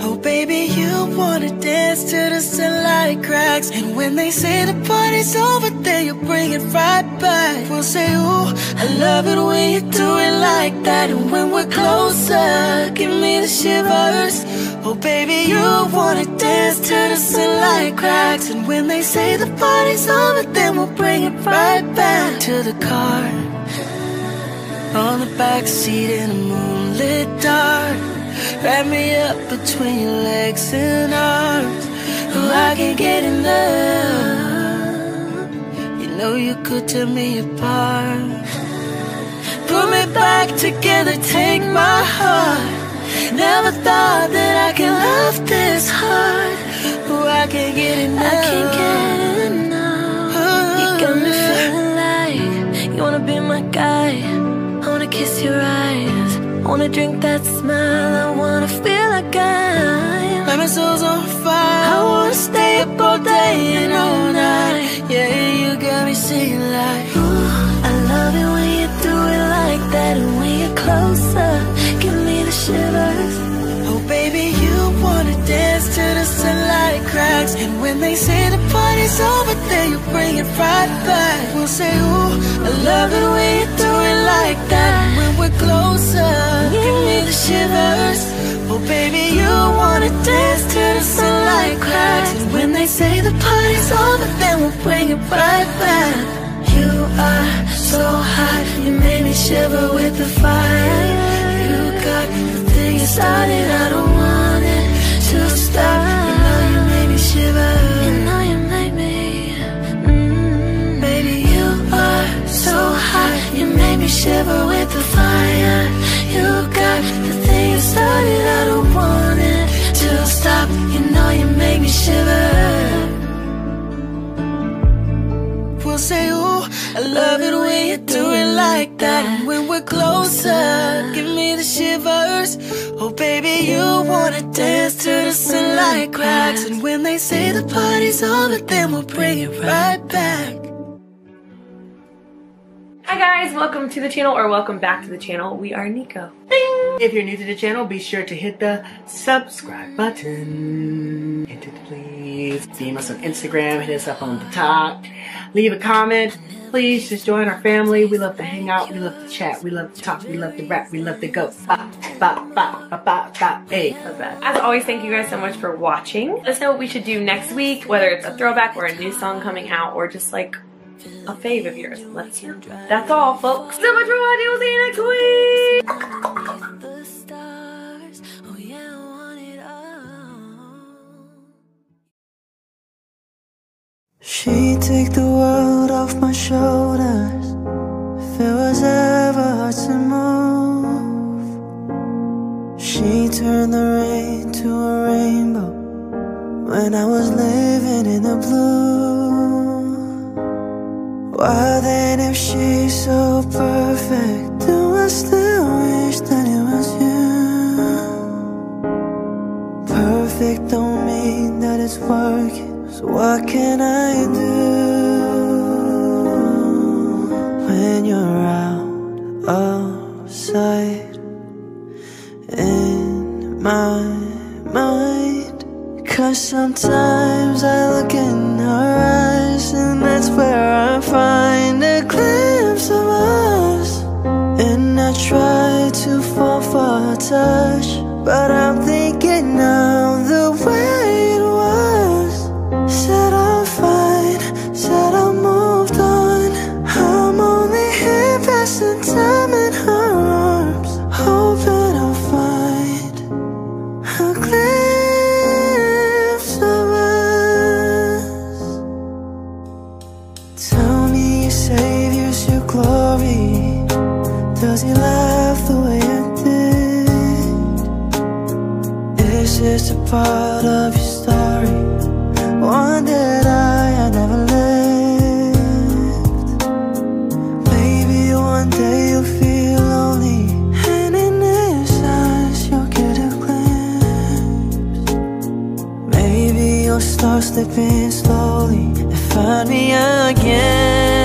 Oh, baby, you wanna dance to the sunlight cracks. And when they say the party's over, then you bring it right back. We'll say, Ooh, I love it when you do it like that. And when we're closer, give me the shivers. Oh, baby, you wanna dance to the sunlight cracks. And when they say the party's over, then we'll bring it right back to the car. On the back seat in a moonlit dark. Wrap me up between your legs and arms. Oh, I can't get enough. You know you could tear me apart. Put me back together, take my heart. Never thought that I could love this hard. Oh, I can't get enough. I can't get enough You got me feeling like You wanna be my guy I wanna kiss your eyes wanna drink that smile I wanna feel like I'm my soul's on fire. I wanna stay up all day and all night. Yeah, you got me singing like. Ooh, I love it when you do it like that And when you're closer Give me the shivers Oh, baby, you wanna dance till the sunlight cracks. And when they say the party's over, then you bring it right back. We'll say, ooh, I love it when you like that. When we're closer, give me the shivers. Oh baby, you wanna dance till the sunlight cracks. And when they say the party's over, then we'll bring it right back. You are so hot, you made me shiver with the fire. You got the thing you started, I don't want it to stop. You know you made me shiver. Shiver with the fire. You got the thing you started, I don't want it to stop. You know you make me shiver. We'll say, ooh, I love it when you do it like that. And when we're closer, give me the shivers. Oh, baby, you wanna dance to the sunlight cracks. And when they say the party's over, then we'll bring it right back. Guys, welcome to the channel or welcome back to the channel. We are Nico. If you're new to the channel, be sure to hit the subscribe button. Hit it please. DM us on Instagram, hit us up on the top. Leave a comment. Please just join our family. We love to hang out. We love to chat. We love to talk. We love to rap. We love to go. Ba, ba, ba, ba, ba, ba, hey. As always, thank you guys so much for watching. Let us know what we should do next week, whether it's a throwback or a new song coming out or just like a fave of yours. Let's know. That's all, folks. So much for watching. We'll see you next week. She took the world off my shoulders. If it was ever hard to move, she turned the rain to a rainbow when I was living in the blue. Why then, if she's so perfect, do I still wish that it was you? Perfect don't mean that it's working. So what can I do when you're out of sight in my mind? Cause sometimes I look in her eyes and that's where I find a glimpse of us. And I try to fall for her touch, but I'm thinking of the way did? Is a part of your story? One that I, I never lived. Maybe one day you'll feel lonely, and in his eyes you'll get a glimpse. Maybe you'll start slipping slowly and find me again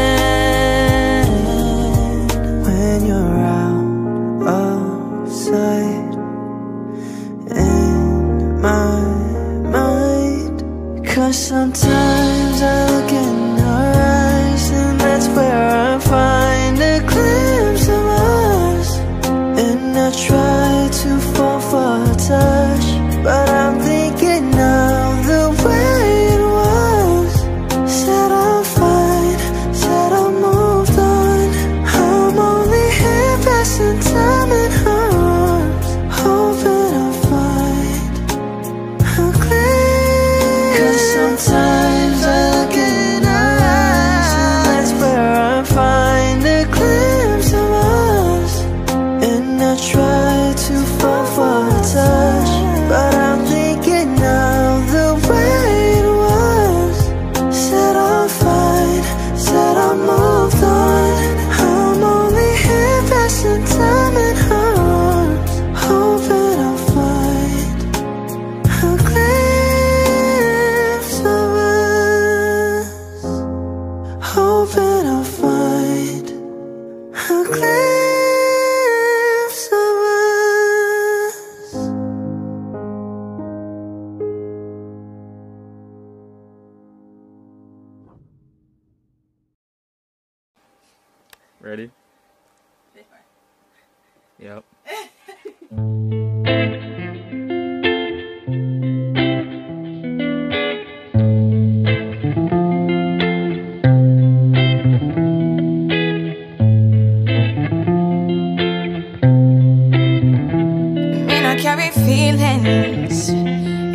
feelings.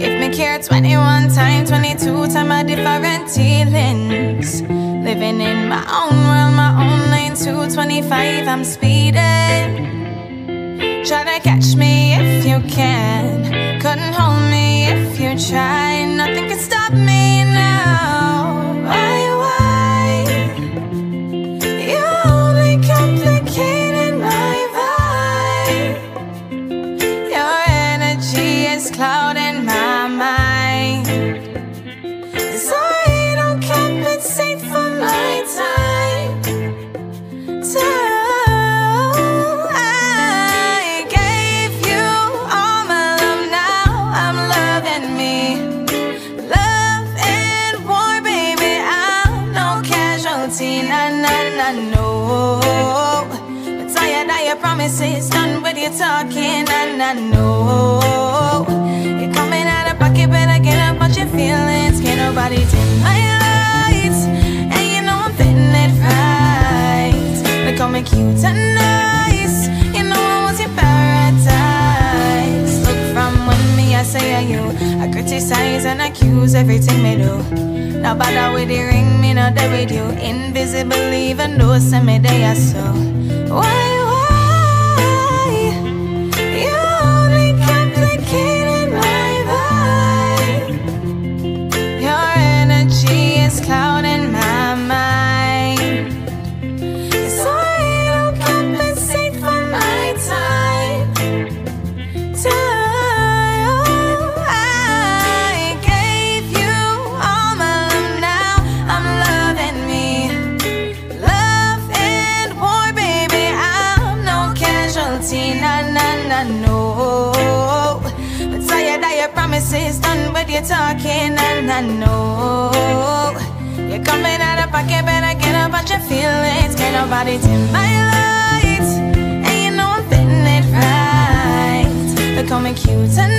If me care 21 times, 22 time a different feelings. Living in my own world, my own lane, 225, I'm speeding. Try to catch me if you can. Couldn't hold me if you tried. Nothing can stop me done with your talking, and I know you're coming out of pocket, better get up on your feelings. Can't nobody dim my lights, and you know I'm fitting it right. Look at me cute and nice, you know I was your paradise. Look from when me I say I you, I criticize and accuse everything me do. Now with the ring, me not there with you. Invisible, even though me there so. Why, why? Done with your talking, and I know you're coming out of pocket. Better get up on your feelings. Can't nobody dim my lights, and you know I'm fitting it right. Look at me cute and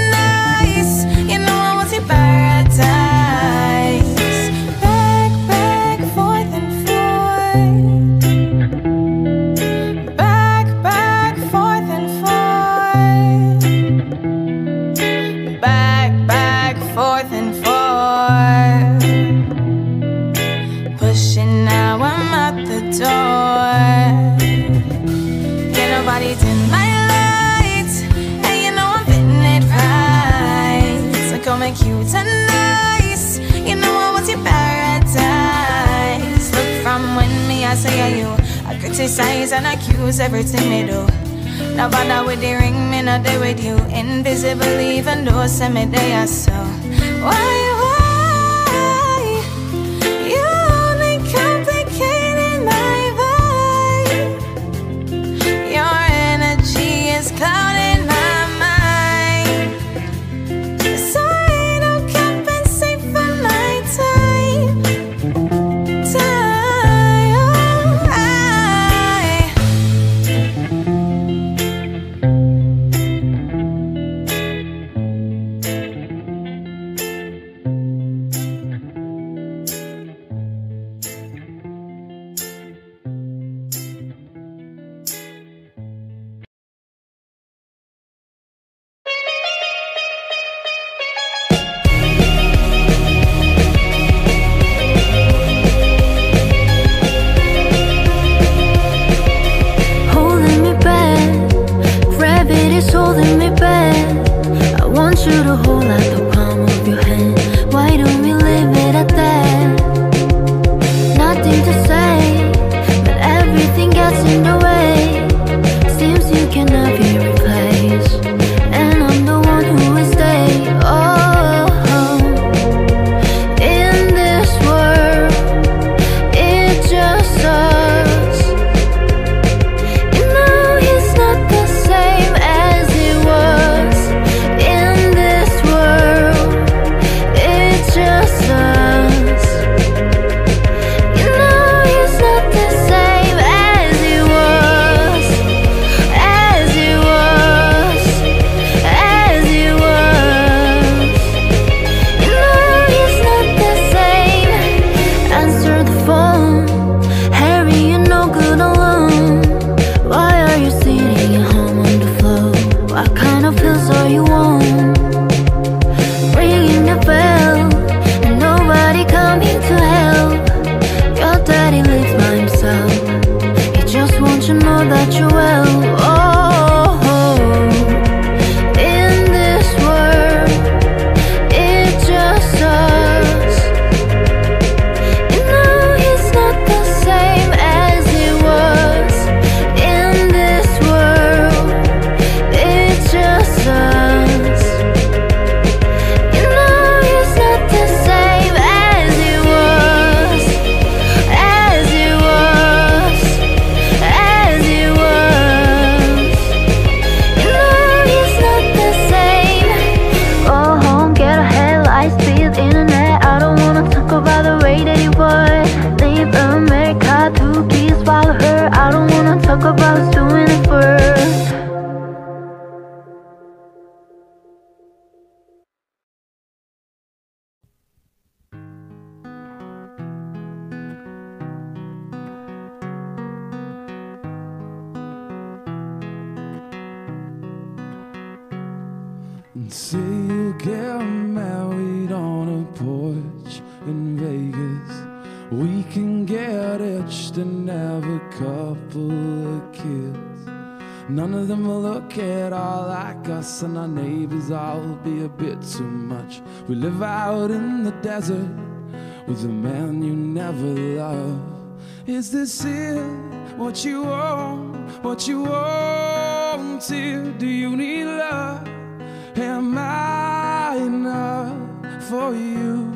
for you.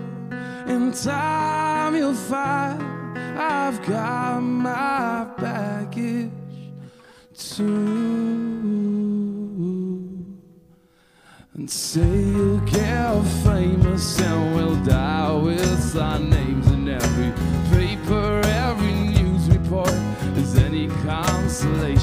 In time, you'll find I've got my baggage too. And say you'll get famous and we'll die with our names in every paper, every news report. Is any consolation?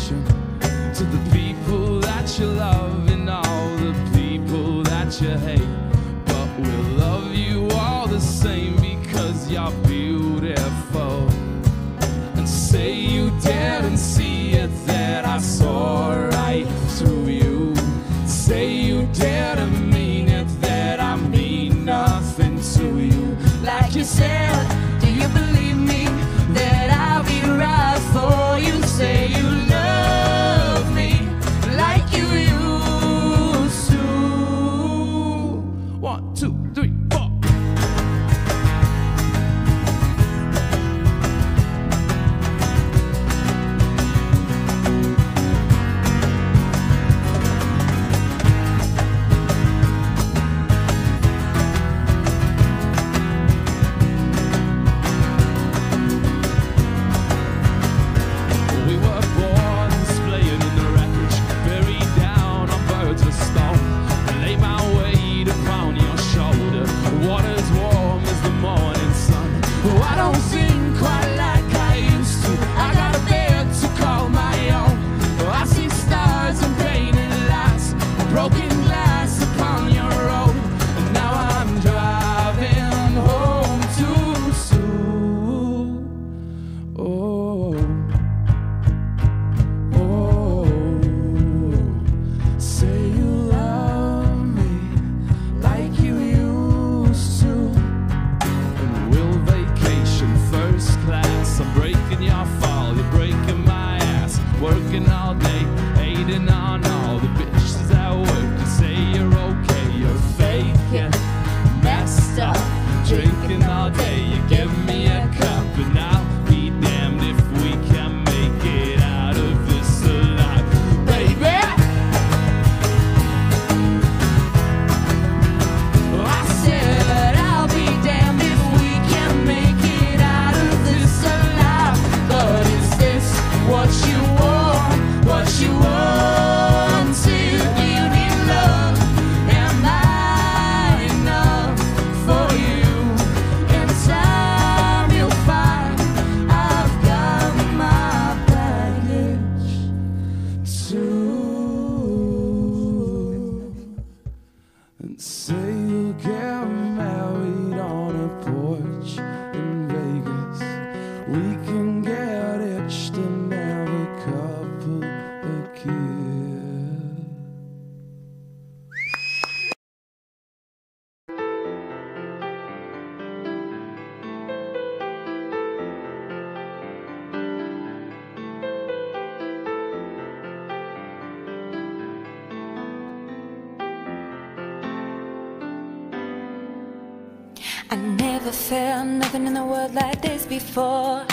felt like this before.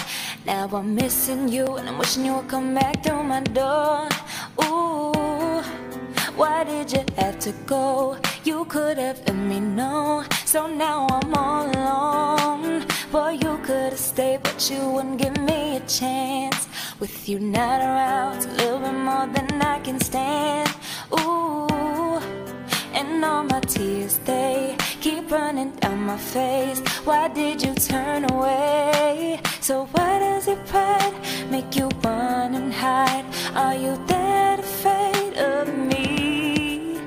Now I'm missing you and I'm wishing you would come back through my door. Ooh, why did you have to go? You could have let me know. So now I'm all alone. Boy, you could have stayed but you wouldn't give me a chance. With you not around, it's a little bit more than I can stand. Ooh and all my tears, they keep running down my face Why did you turn away? So why does your pride make you run and hide? Are you that afraid of me?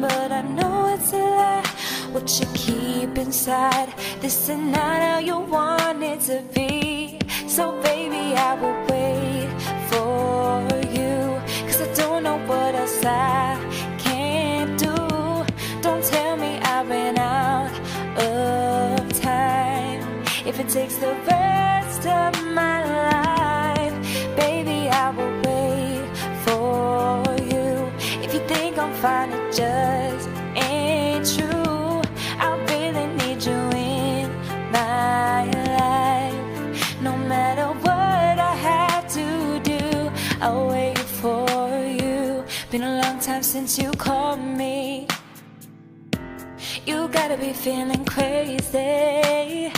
But I know it's a lie What you keep inside This is not how you want it to be So baby, I will wait for you Cause I don't know what else I it takes the rest of my life, baby, I will wait for you. If you think I'm fine, it just ain't true. I really need you in my life. No matter what I have to do, I'll wait for you. Been a long time since you called me. You gotta be feeling crazy.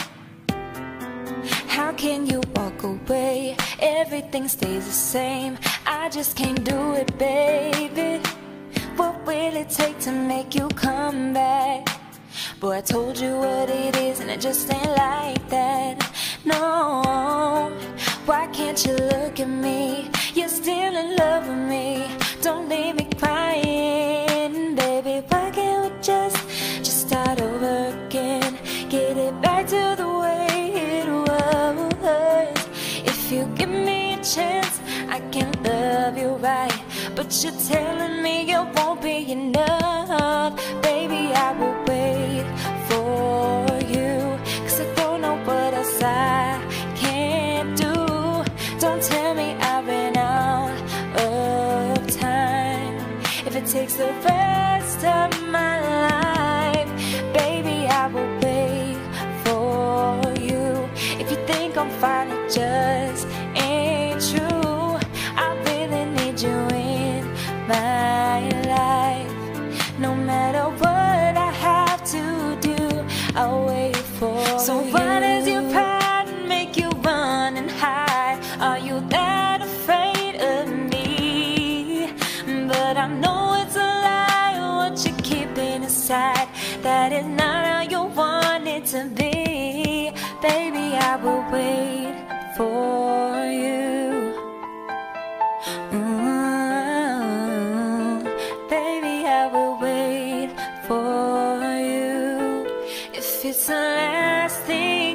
Can you walk away? Everything stays the same. I just can't do it, baby. What will it take to make you come back? Boy, I told you what it is, and it just ain't like that. No, why can't you look at me? You're still in love with me. Don't leave me love you right. But you're telling me it won't be enough, baby. I will wait for you. Cause I don't know what else I can do. Don't tell me I've been out of time. If it takes the rest of my life, baby, I will wait for you. If you think I'm fine, just Baby, I will wait for you. Mm, baby, I will wait for you. If it's the last thing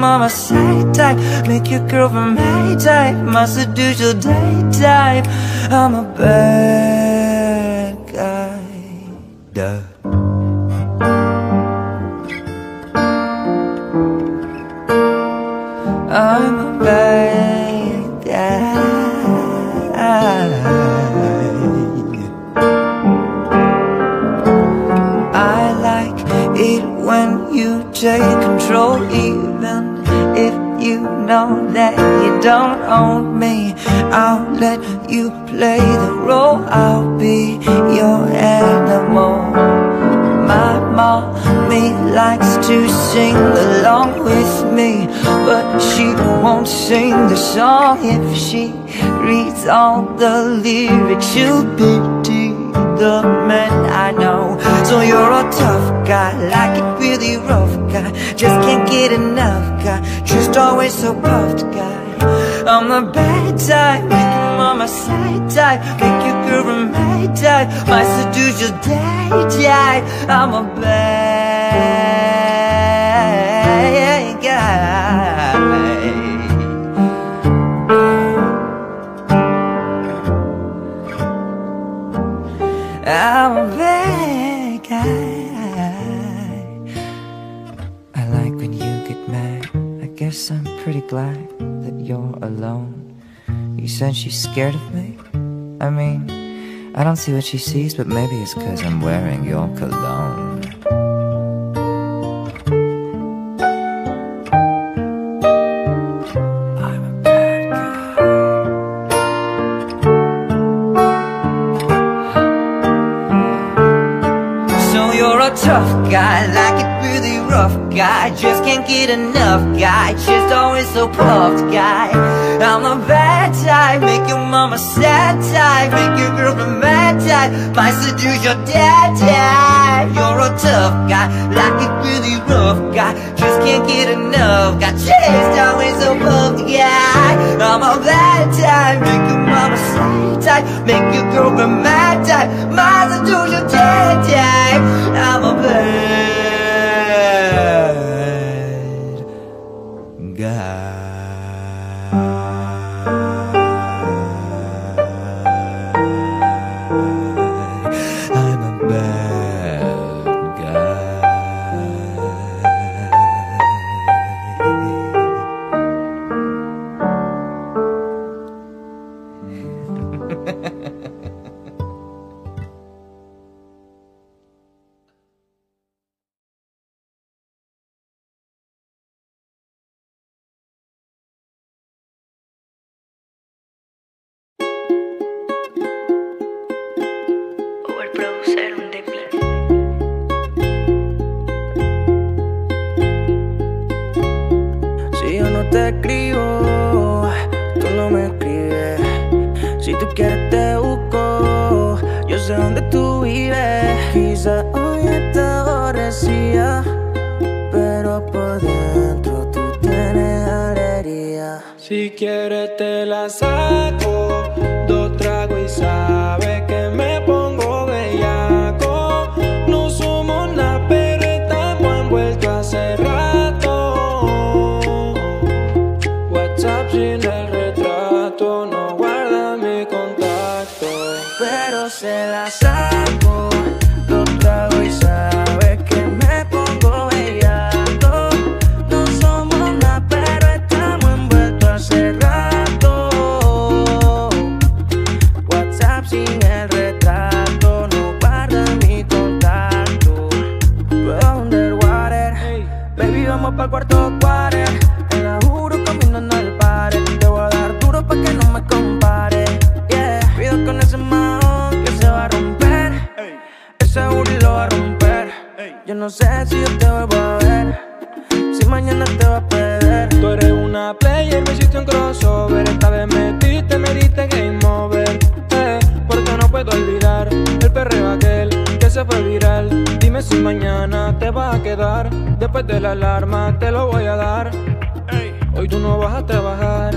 mama sad type, make your girlfriend my type, my seduce your day type. I'm a bad I'll be your animal. My mommy likes to sing along with me, but she won't sing the song if she reads all the lyrics. She'll pity the man I know. So you're a tough guy, like it really rough guy. Just can't get enough guy, just always so puffed guy. I'm the bad type, on my side type Make your girl my type Might seduce your day I'm a bad guy I'm a bad guy. I like when you get mad. I guess I'm pretty glad that you're alone. Said she's scared of me? I mean, I don't see what she sees, but maybe it's cause I'm wearing your cologne. I'm a bad guy. So you're a tough guy, like it really rough guy Just can't get enough guy, just always so puffed guy I'm the bad type, make your mama sad type Make your girlfriend mad type, might seduce your dad type You're a tough guy, like it really rough guy. Just can't get enough. Got just always so puffed guy I'm a bad type, make your mama sad type Make your girlfriend mad type, might seduce your dad type I'm a bad quieres te la saco, quedar. Después de la alarma te lo voy a dar. Hoy tú no vas a trabajar.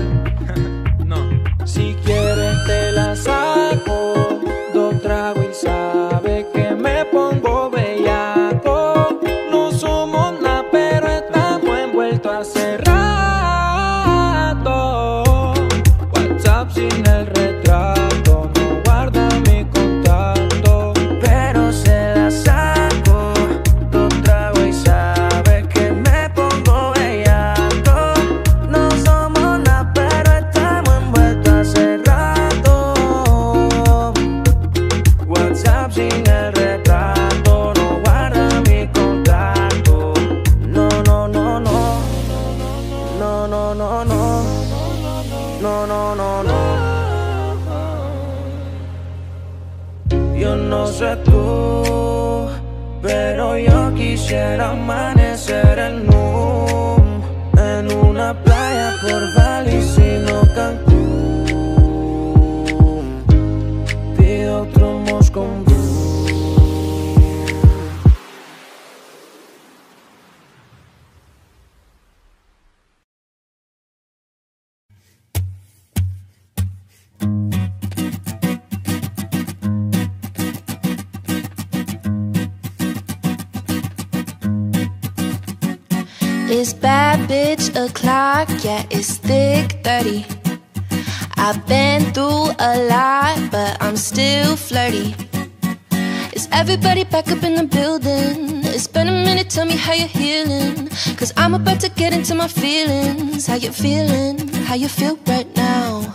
Everybody back up in the building? It's been a minute, tell me how you're healing. Cause I'm about to get into my feelings. How you feeling? How you feel right now?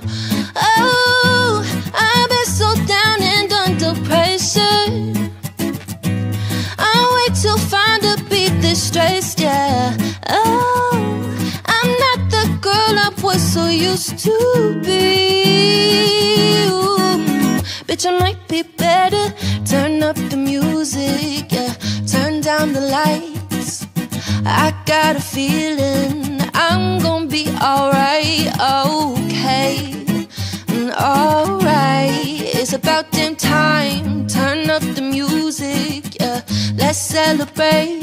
Oh, I've been so down and under pressure. I'll wait till find a beat this stressed, yeah. Oh, I'm not the girl I was so used to be. Got a feeling I'm gonna be alright, okay. Mm, Alright, it's about damn time. Turn up the music, yeah. Let's celebrate.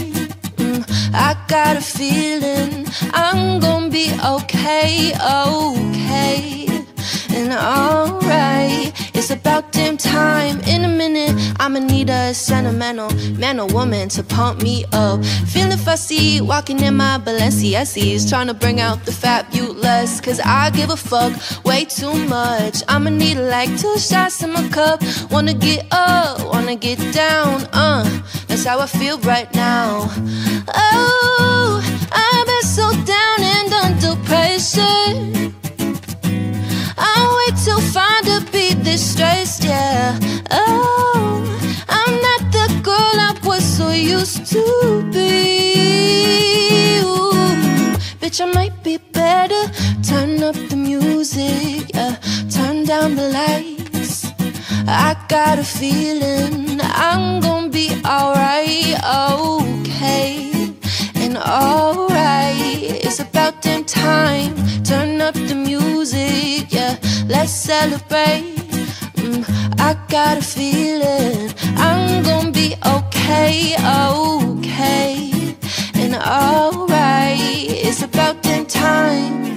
Mm, I got a feeling I'm gonna be okay, okay. And alright, it's about damn time. Sentimental man or woman to pump me up. Feeling fussy, walking in my Balenciagas, trying to bring out the fabulous. Cause I give a fuck way too much. I'ma need like two shots in my cup. Wanna get up, wanna get down, uh. That's how I feel right now. Oh, I've been so down and under pressure. I'll wait till find a beat this stressed, yeah. Oh, I'm girl I was so used to be. Ooh, bitch, I might be better. Turn up the music, yeah. Turn down the lights. I got a feeling I'm gonna be alright, okay. And alright, it's about damn time. Turn up the music, yeah. Let's celebrate. I got a feeling I'm gonna be okay, okay. And alright, it's about damn time.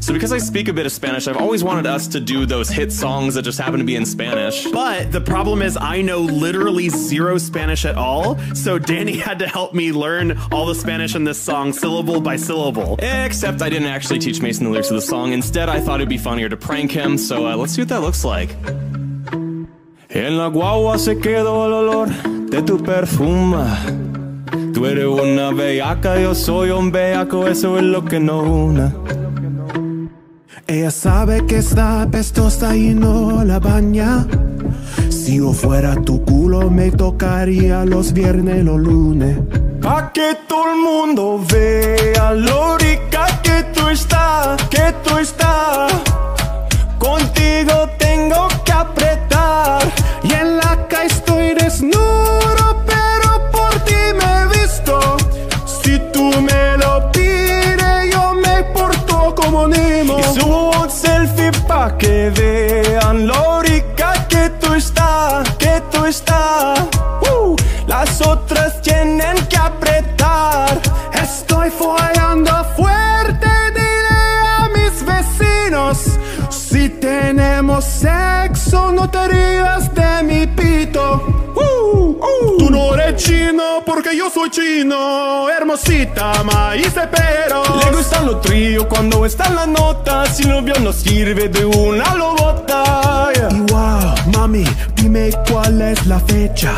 So, because I speak a bit of Spanish, I've always wanted us to do those hit songs that just happen to be in Spanish. But the problem is, I know literally zero Spanish at all, so Danny had to help me learn all the Spanish in this song, syllable by syllable. Except I didn't actually teach Mason the lyrics of the song. Instead, I thought it'd be funnier to prank him, so uh, let's see what that looks like. En la guagua se quedó el olor de tu perfuma. Tú eres una bellaca, yo soy un bellaco, eso es lo que nos une. Ella sabe que está pestosa y no la baña. Si yo fuera tu culo, me tocaría los viernes los lunes. Pa' que todo el mundo vea lo rica que tú estás, que tú estás. Contigo tengo que apretar. Y en la calle estoy desnudo, como Nemo. Y subo un selfie pa' que vean lo porque yo soy chino. Hermosita, maíz de pero. Le gustan los tríos cuando están las notas. Si novio no sirve de una lo bota. Yeah. Y wow, mami, dime cuál es la fecha.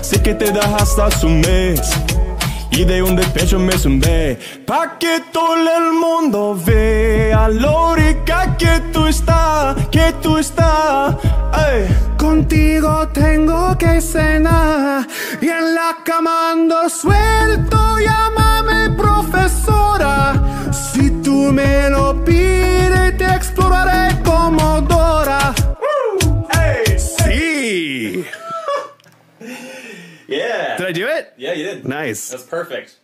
Sé que te das hasta su mes. Y de un despecho me zumbé Pa' que todo el mundo vea Lo rica que tú estás Que tú estás Ey. Contigo tengo que cenar y en la cama ando suelto. Llámame profesora. Si tú me lo pides, te exploraré como Dora. Hey, sí. Yeah Did I do it? Yeah you did Nice. That's perfect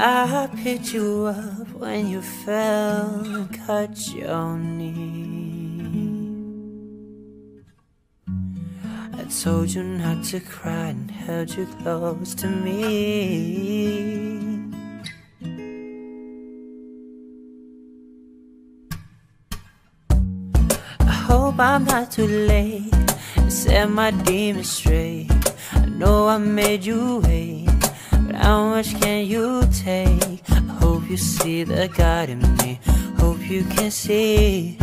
I picked you up when you fell and cut your knee. I told you not to cry and held you close to me. I hope I'm not too late to set my demons straight. I know I made you wait, how much can you take? I hope you see the God in me. Hope you can see.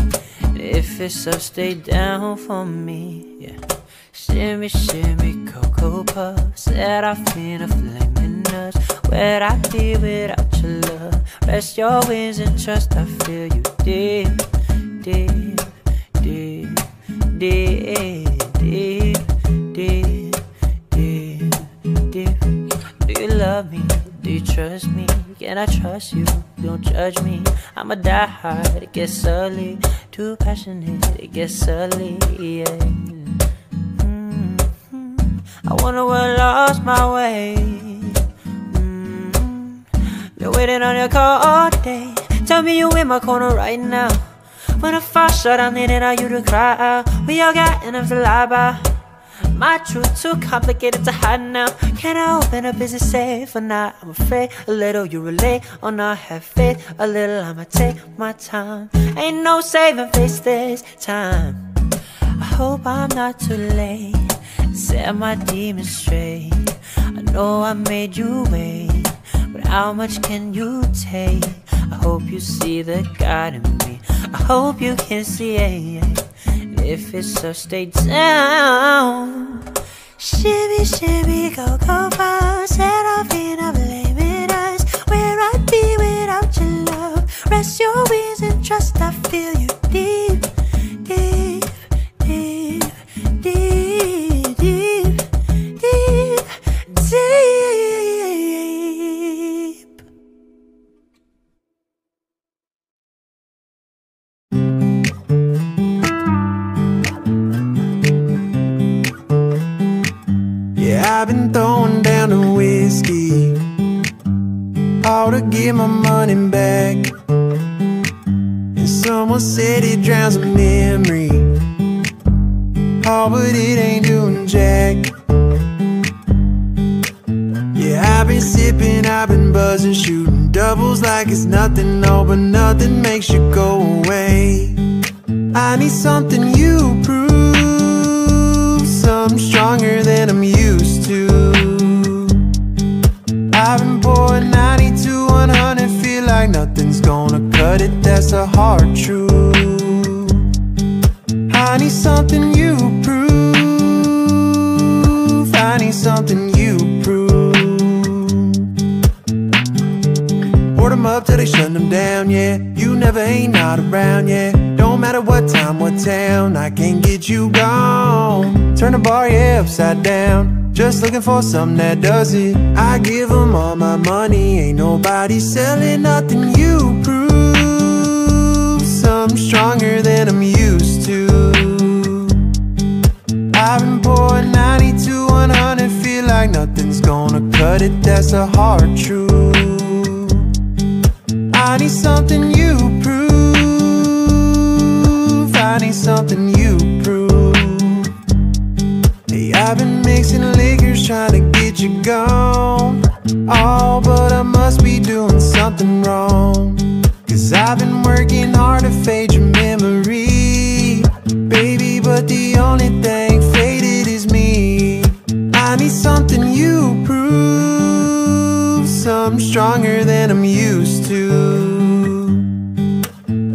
If it's up, stay down for me. Yeah. Shimmy, shimmy, cocoa puffs. Set off in a flaming nuts. Where'd I be without your love? Rest your wings and trust. I feel you deep, deep, deep, deep, deep, deep, love me? Do you trust me? Can I trust you? Don't judge me. I'm a diehard, die hard. It gets ugly. Too passionate. It gets ugly. Yeah. I wonder where I lost my way. Mm. Been waiting on your call all day. Tell me you're in my corner right now. When I fall short, I'm needing all you to cry out. We all got enough to lie about. My truth too complicated to hide now. Can I open a business safe or not? I'm afraid a little you relate or not have faith. A little I'ma take my time. Ain't no saving face this time. I hope I'm not too late. Set my demons straight. I know I made you wait, but how much can you take? I hope you see the God in me. I hope you can see it. If it's so, stay down. Shimmy, shimmy, go, go, go. Set off in a blaming us. Where I'd be without your love. Rest your wings and trust. I feel you deep, get my money back. And someone said it drowns a memory. Oh, but it ain't doing jack. Yeah, I've been sipping, I've been buzzing, shooting doubles like it's nothing, no, but nothing makes you go away. I need something you prove, something stronger than I'm used gonna it, that's a hard truth. I need something you prove, I need something you prove. Poured them up till they shut them down, yeah. You never ain't not around, yeah. Don't matter what time, what town, I can't get you gone. Turn the bar, yeah, upside down. Just looking for something that does it. I give them all my money, ain't nobody selling nothing you prove. Something stronger than I'm used to. I've been pouring 90 to 100, feel like nothing's gonna cut it, that's a hard truth. I need something you prove. I need something you prove. Hey, I've been mixing liquors trying to get you gone. Oh, but I must be doing something wrong. Cause I've been working hard to fade your memory. Baby, but the only thing faded is me. I need something you prove. Something stronger than I'm used to.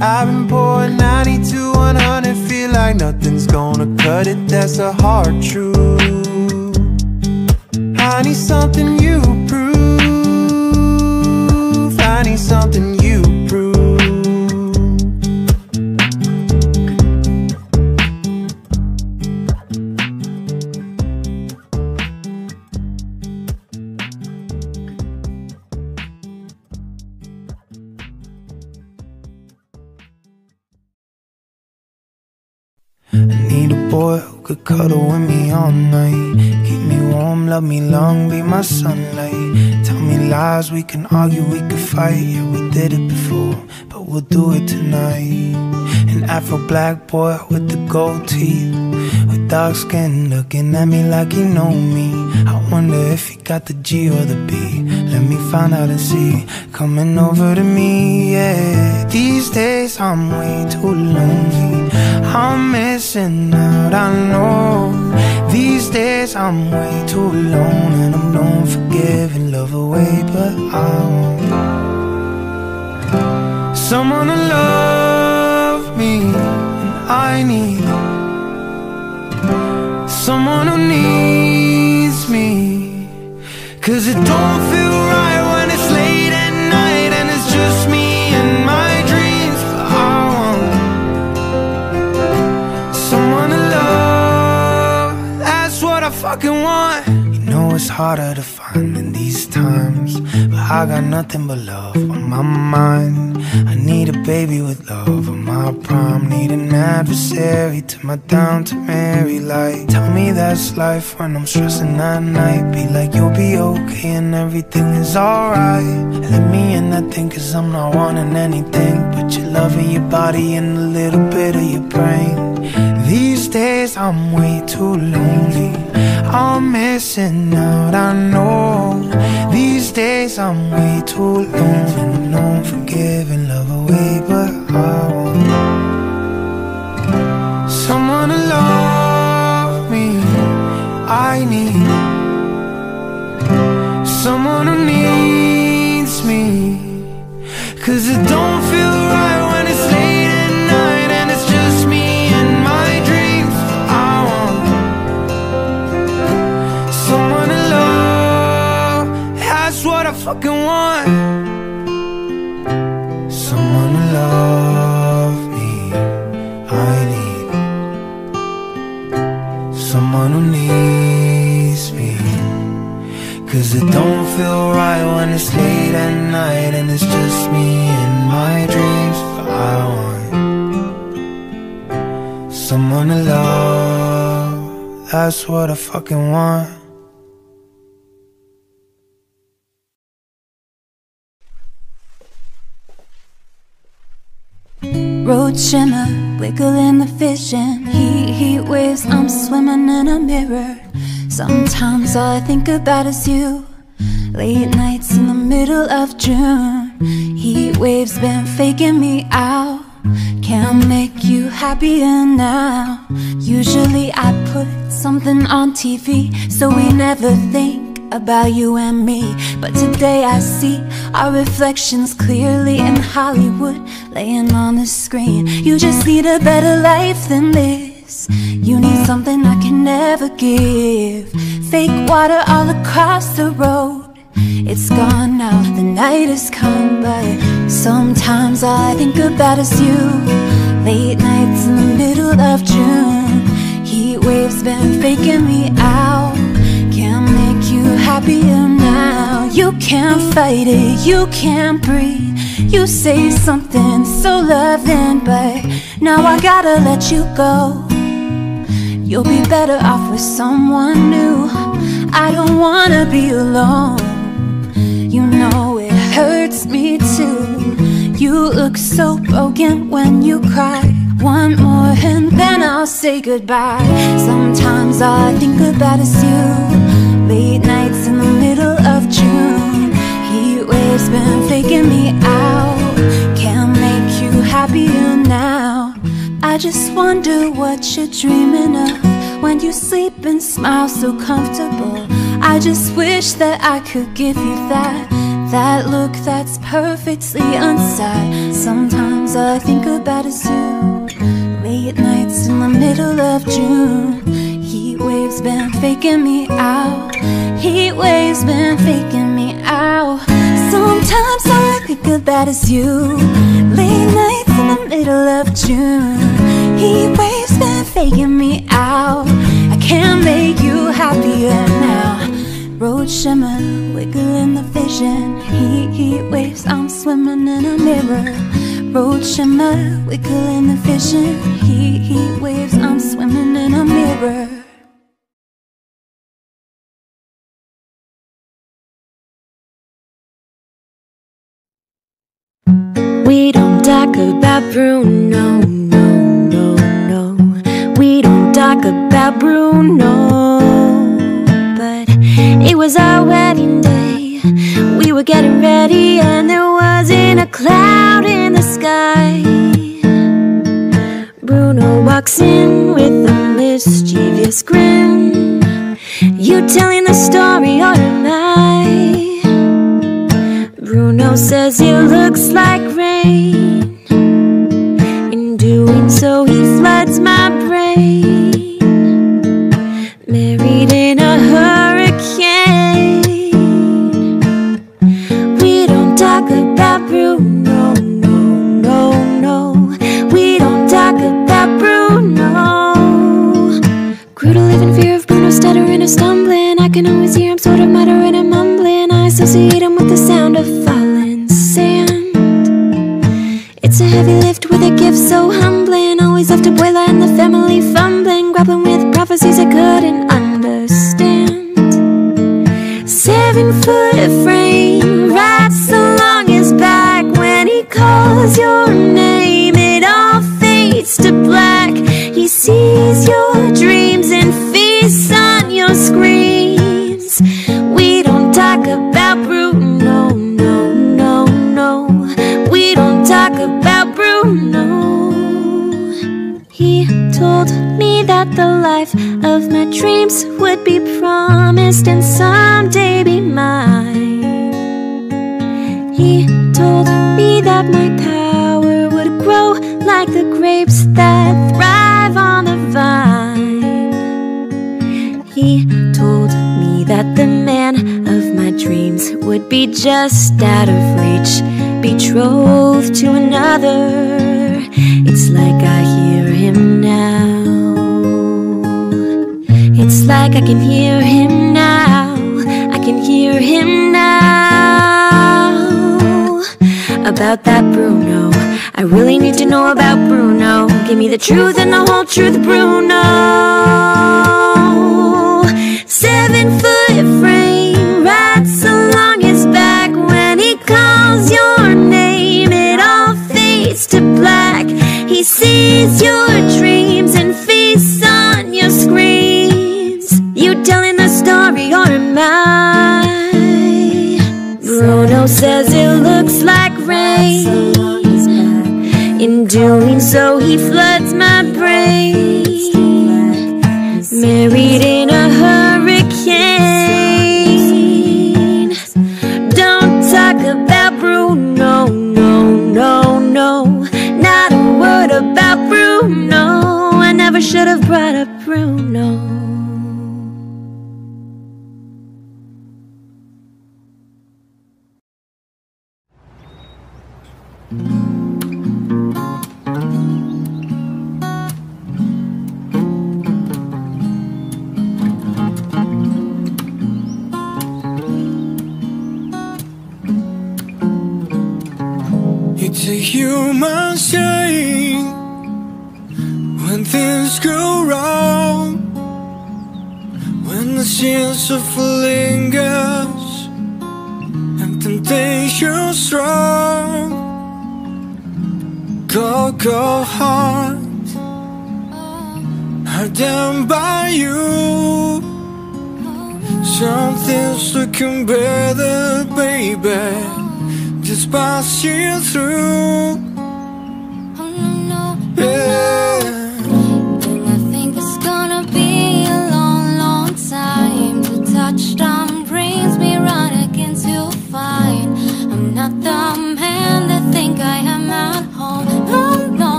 I've been pouring 90 to 100, feel like nothing's gonna cut it, that's a hard truth. I need something you could cuddle with me all night. Keep me warm, love me long, be my sunlight. Tell me lies, we can argue, we can fight. Yeah, we did it before, but we'll do it tonight. An Afro black boy with the gold teeth, with dark skin, looking at me like he know me. I wonder if he got the G or the B. Me find out and see. Coming over to me, yeah. These days I'm way too lonely. I'm missing out, I know. These days I'm way too alone and I'm known for giving love away, but I want someone to love me, and I need someone who needs me. Cause it don't feel know it's harder to find in these times, but I got nothing but love on my mind. I need a baby with love on my prime. Need an adversary to my down to Mary light. Tell me that's life when I'm stressing at night. Be like you'll be okay and everything is alright. Let me in that thing cause I'm not wanting anything but your love in your body and a little bit of your brain. Days I'm way too lonely. I'm missing out, I know. These days I'm way too lonely. Known for giving love away, but I want someone to love me. I need someone who needs me. Cause it don't fucking want. Someone to love me. I need someone who needs me. Cause it don't feel right when it's late at night and it's just me and my dreams. I want someone to love. That's what I fucking want. Road shimmer, wiggle in the vision. Heat, heat waves, I'm swimming in a mirror. Sometimes all I think about is you. Late nights in the middle of June. Heat waves been faking me out. Can't make you happier now. Usually I put something on TV so we never think about you and me. But today I see our reflections clearly in Hollywood laying on the screen. You just need a better life than this. You need something I can never give. Fake water all across the road. It's gone now, the night has come, but sometimes all I think about is you. Late nights in the middle of June. Heat waves been faking me out. Happier now. You can't fight it, you can't breathe. You say something so loving, but now I gotta let you go. You'll be better off with someone new. I don't wanna be alone. You know it hurts me too. You look so broken when you cry. One more and then I'll say goodbye. Sometimes all I think about is you. Late nights in the middle of June. Heat waves been faking me out. Can't make you happier now. I just wonder what you're dreaming of when you sleep and smile so comfortable. I just wish that I could give you that. That look that's perfectly unsaid. Sometimes all I think about is you. Late nights in the middle of June. Waves been faking me out. Heat waves been faking me out. Sometimes all I think about is you. Late nights in the middle of June. Heat waves been faking me out. I can't make you happier now. Road shimmer, wiggle in the vision. Heat, heat waves, I'm swimming in a mirror. Road shimmer, wiggle in the vision. Heat, heat waves, I'm swimming in a mirror. Talk about Bruno, no, no, no. We don't talk about Bruno. But it was our wedding day. We were getting ready, and there wasn't a cloud in the sky. Bruno walks in with a mischievous grin. You telling the story, or? Bruno says he looks like rain. In doing so, he floods my brain. Married in a hurricane. We don't talk about Bruno, no, no, no. We don't talk about Bruno. Grew to fear of Bruno stuttering or stumbling. I can always hear him sort of muttering with the sound of falling sand. It's a heavy lift with a gift so humbling. Always left a boiler and the family fumbling, grappling with prophecies I couldn't understand. Seven foot frame wraps along his back when he calls your name. It all fades to black. He sees your dreams told me that the life of my dreams would be promised and someday be mine. He told me that my power would grow like the grapes that thrive on the vine. He told me that the man of my dreams would be just out of reach, betrothed to another. It's like I hear him now. It's like I can hear him now. I can hear him now. About that Bruno. I really need to know about Bruno. Give me the truth and the whole truth, Bruno. He sees your dreams and feasts on your screams. You telling the story, or am I? Bruno says it looks like rain. In doing so, he floods my brain. Married in Go, hard, hard done by you. Something's looking better, baby just passing through.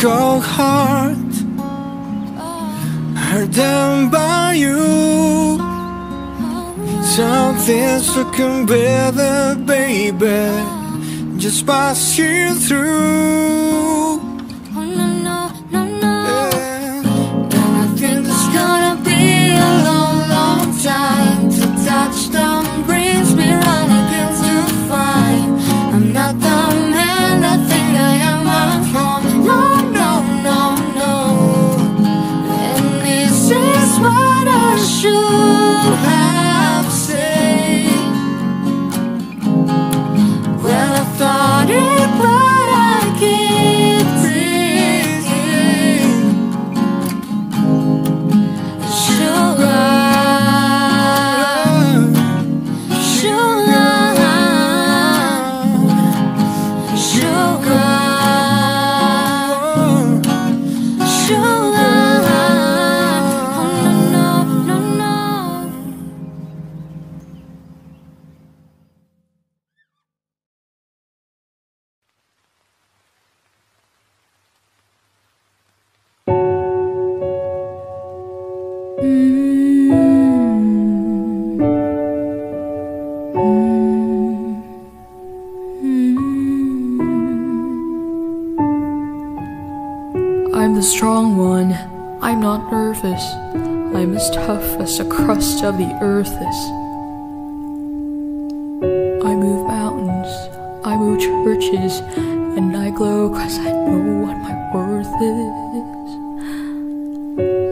Go hard, hard done by you. Something's looking better, baby. Just passing through. Earth is. I move mountains, I move churches, and I glow cause I know what my worth is.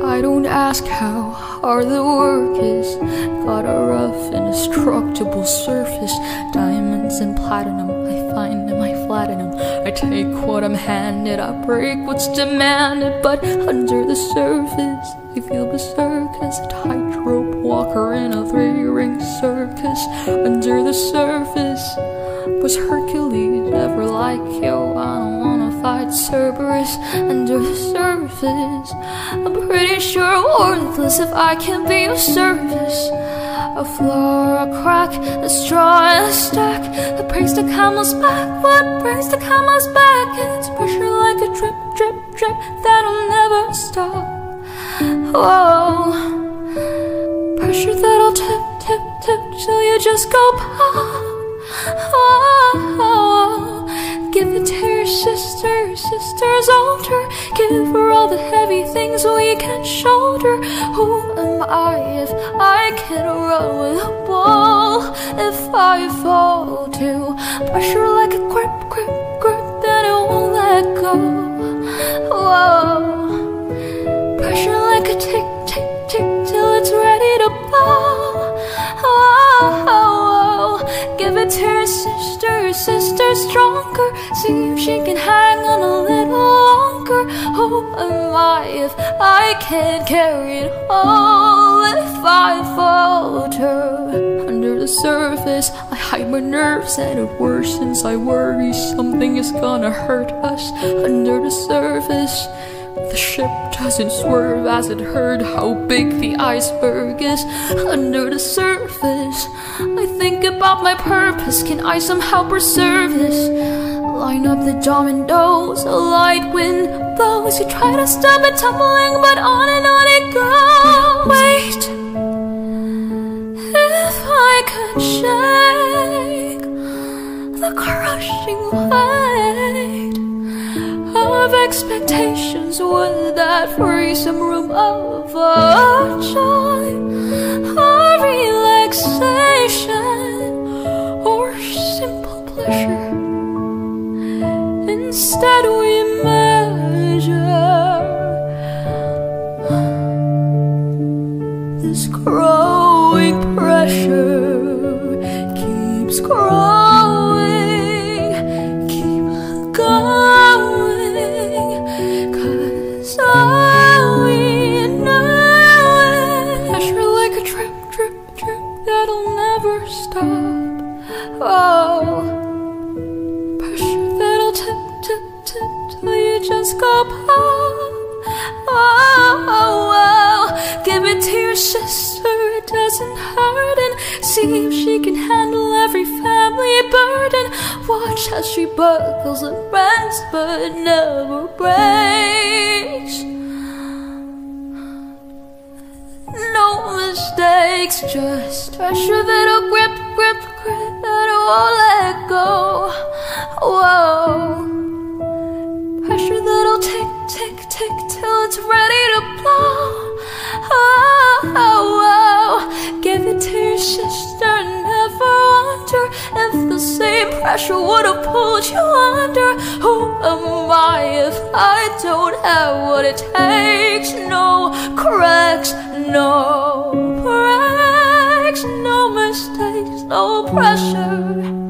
I don't ask how hard the work is. Got a rough, indestructible surface. Diamonds and platinum, I find them, I flatten them. I take what I'm handed, I break what's demanded. But under the surface, I feel berserk as a tightrope walker in a three ring circus. Under the surface, was Hercules ever like yo? I don't wanna fight Cerberus under the surface. I'm pretty sure worthless if I can be of service. A flaw, a crack, a straw, a stack that breaks the camel's back. What brings the camel's back? It's pressure like a drip, drip, drip that'll never stop. Whoa, pressure that'll tip, tip, tip till you just go pop. Oh, give it to your sister, sister's older. Give her all the heavy things we can shoulder. Who am I if I can run with a bull? If I fall to pressure like a grip, grip, grip, then it won't let go. Whoa, pressure like a tick, tick, tick till it's ready to blow. Oh, give it to your sister, sister stronger. See if she can hang on a little longer. Who am I if I can't carry it all? If I falter under the surface, I hide my nerves and it worsens. I worry something is gonna hurt us under the surface. The ship doesn't swerve as it heard how big the iceberg is under the surface. I think about my purpose. Can I somehow preserve this? Line up the dominoes, a light wind blows. You try to stop it tumbling, but on and on it goes. Wait, if I could shake the crushing weight of expectations, would that free some room of a joy, a relaxation, or simple pleasure? Instead, we measure this growing pressure. Keeps growing, blow. Oh, oh, oh. Give it to your sister, never wonder if the same pressure would have pulled you under. Who am I if I don't have what it takes? No cracks, no breaks, no mistakes, no pressure.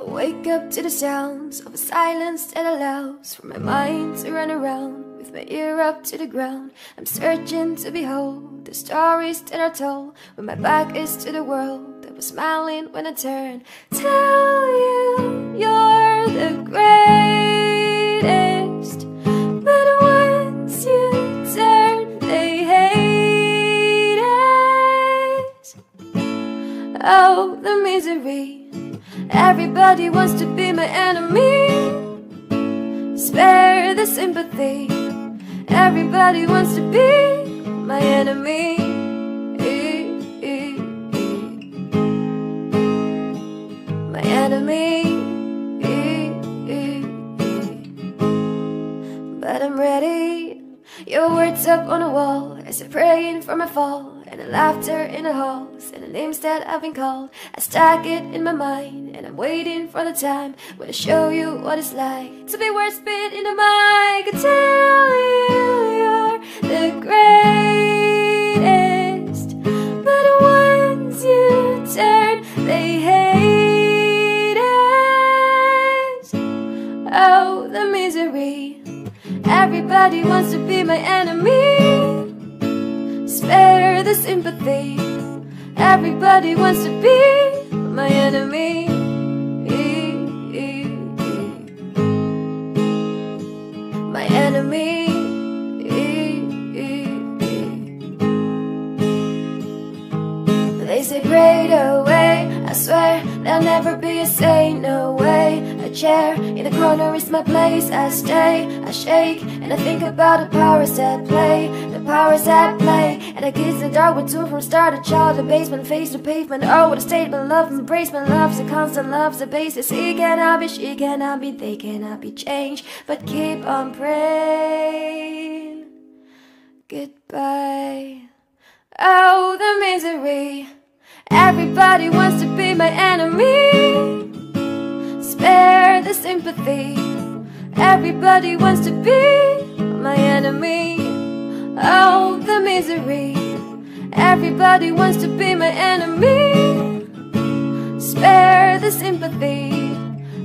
I wake up to the sounds of a silence that allows for my mind to run around with my ear up to the ground. I'm searching to behold the stories that are told when my back is to the world that was smiling when I turn. Tell you you're the greatest, but once you turn, they hate it. Oh, the misery. Everybody wants to be my enemy. Spare the sympathy. Everybody wants to be my enemy. My enemy. But I'm ready. Your words up on a wall As a praying for my fall the laughter in the halls, and the names that I've been called. I stack it in my mind, and I'm waiting for the time when I show you what it's like to be where spit in the mic. I tell you you're the greatest, but once you turn, they hate it. Oh, the misery. Everybody wants to be my enemy. The sympathy. Everybody wants to be my enemy. My enemy. They say prayed away. I swear there'll never be a say. No way. A chair in the corner is my place. I stay, I shake, and I think about the powers at play. The powers at play. And I kiss the dark with two from start. A child, the basement, face the pavement. Oh, what a statement. Love, embracement. Love's a constant. Love's a basis. He cannot be, she cannot be, they cannot be changed. But keep on praying. Goodbye. Oh, the misery. Everybody wants to be my enemy. Spare the sympathy. Everybody wants to be my enemy. Oh, the misery. Everybody wants to be my enemy. Spare the sympathy.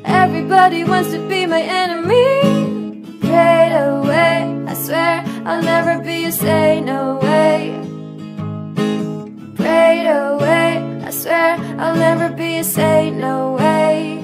Everybody wants to be my enemy. Straight away, I swear I'll never be a say no way. Straight away, I swear I'll never be a say no way.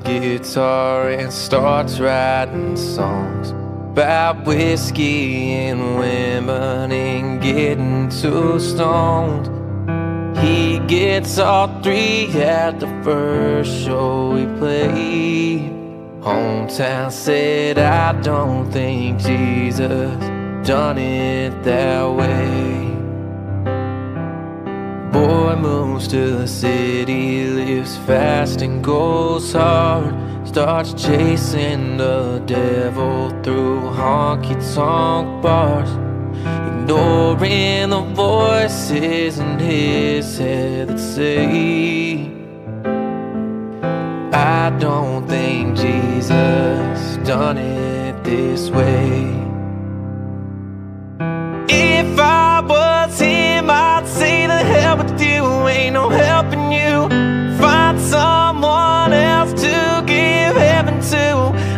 Guitar and starts writing songs about whiskey and women and getting too stoned. He gets all three at the first show we played. Hometown said, I don't think Jesus done it that way. Boy moves to the city, lives fast and goes hard. Starts chasing the devil through honky tonk bars. Ignoring the voices in his head that say, I don't think Jesus done it this way. If I was him, No helping you. Find someone else to give heaven to.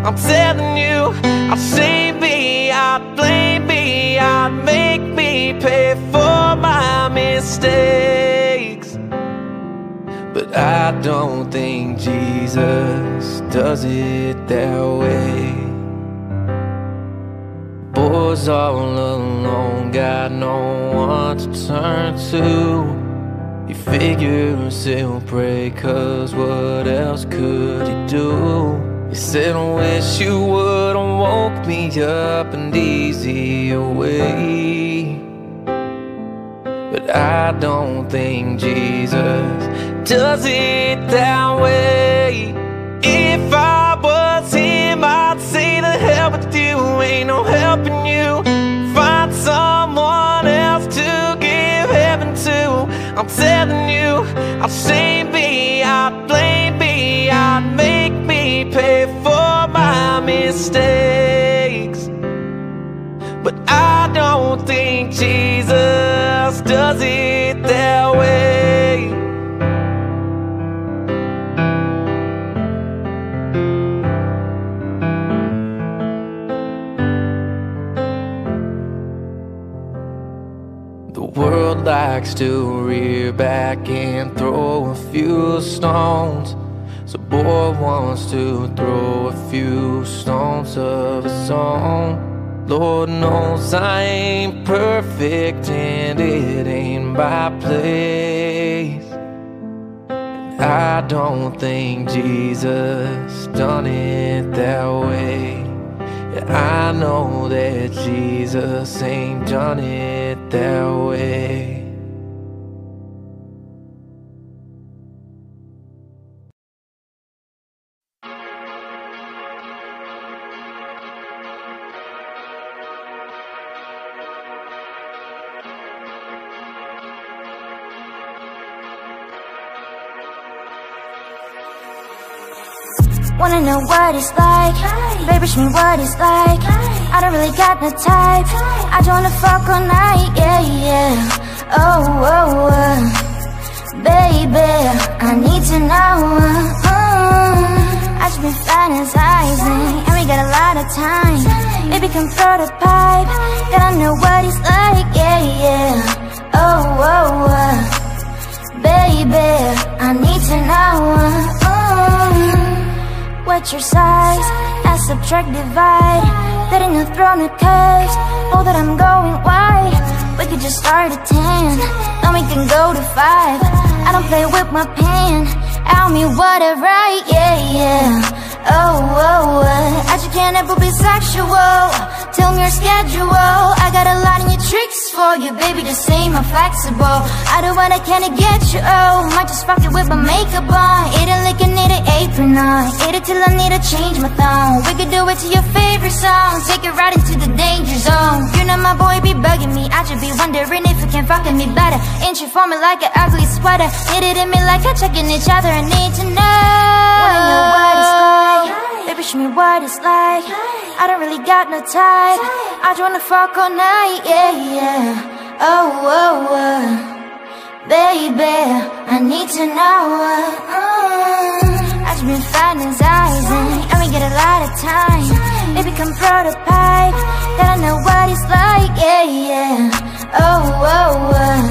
I'm telling you, I'd shame me, I'd blame me, I'd make me pay for my mistakes. But I don't think Jesus does it that way. Boys all alone, got no one to turn to. He figures he'll pray, cause what else could he do? He said, I wish you would've woke me up and easy away. But I don't think Jesus does it that way. I'd shame me, I'd blame me, I'd make me pay for my mistakes. But I don't think Jesus does it likes to rear back and throw a few stones. So boy wants to throw a few stones of his own. Lord knows I ain't perfect and it ain't by place. I don't think Jesus done it that way. Yeah, I know that Jesus ain't done it that way. Know what it's like. Baby, show me what it's like. I don't really got no type. I just wanna fuck all night, yeah, yeah. Oh, oh, uh, Baby, I need to know uh, uh, I just been fantasizing And we got a lot of time. Baby, come prototype Gotta know what it's like, yeah, yeah. Oh, oh, uh, Baby, I need to know uh, uh, What's your size? Add, subtract, divide Letting you throw a curves Know that I'm going wide. We could just start at 10 Then we can go to 5 I don't play with my pen. Tell me what I write, yeah, yeah. Oh, oh, uh, I just can't ever be sexual. Tell me your schedule. I got a lot of new tricks for you Baby, just say I'm flexible. I do what I can to get you, oh Might just fuck it with my makeup on. Eat it like I need an apron on. Eat it till I need to change my thong. We could do it to your favorite song. Take it right into the danger zone. You know my boy be bugging me. I just be wondering if you can fuck with me better. Ain't you for me like an ugly sweater. Hit it in me like a checking each other. I need to know. Wanna know Baby, show me what it's like. I don't really got no type I just wanna fuck all night, yeah, yeah. Oh, oh, uh, Baby, I need to know uh, I just been fantasizing And we get a lot of time. Baby, come prototype Gotta know what it's like, yeah, yeah. Oh, oh, uh,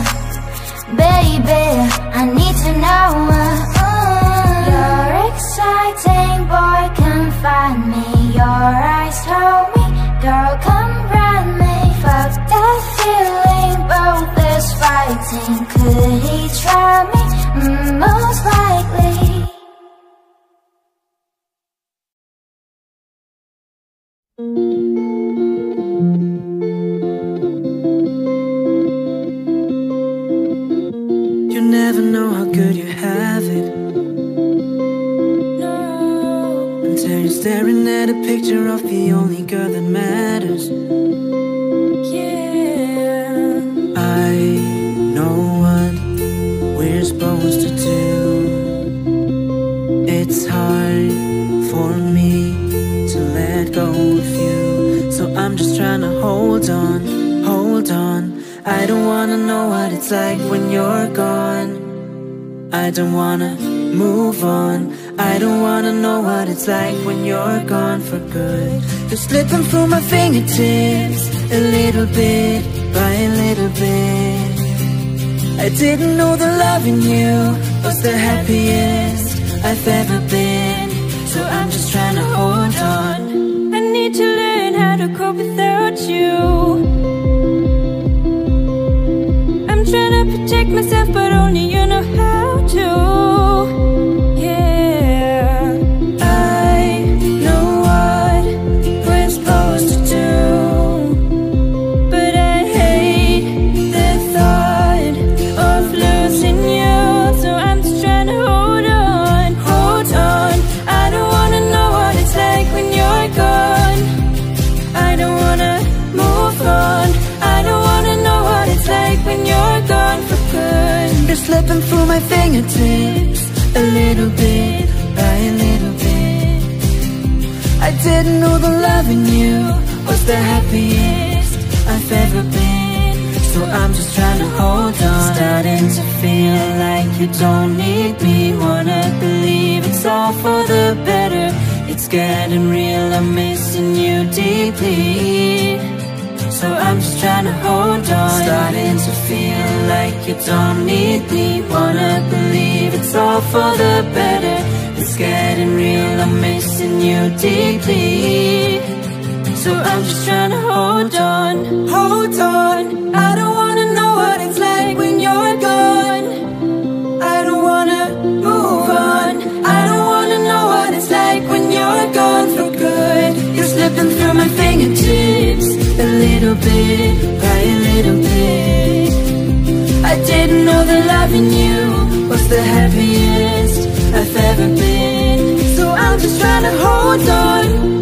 Baby, I need to know uh, exciting boy come find me Your eyes hold me, girl come run me Fuck that feeling, both is fighting Could he try me? Mm, most likely Thank you. Staring at a picture of the only girl that matters. Yeah. I know what we're supposed to do. It's hard for me to let go of you. So I'm just trying to hold on, hold on. I don't wanna know what it's like when you're gone. I don't wanna move on. I don't wanna know what it's like when you're gone for good. You're slipping through my fingertips a little bit by a little bit. I didn't know the loving you was the happiest I've ever been. So I'm just trying to hold on. I need to learn how to cope without you. I'm trying to protect myself, but only you know how to. Slipping through my fingertips a little bit by a little bit. I didn't know the love in you was the happiest I've ever been. So I'm just trying to hold on. Starting to feel like you don't need me. Wanna believe it's all for the better. It's getting real, I'm missing you deeply. So I'm just trying to hold on. Starting to feel like you don't need me. Wanna believe it's all for the better. It's getting real, I'm missing you deeply. So I'm just trying to hold on. Hold on. I don't wanna know what it's like when you're gone. I don't wanna move on. I don't wanna know what it's like when you're gone for good. You're slipping through my fingertips little bit by a little bit. I didn't know that loving you was the happiest I've ever been. So I'm just trying to hold on,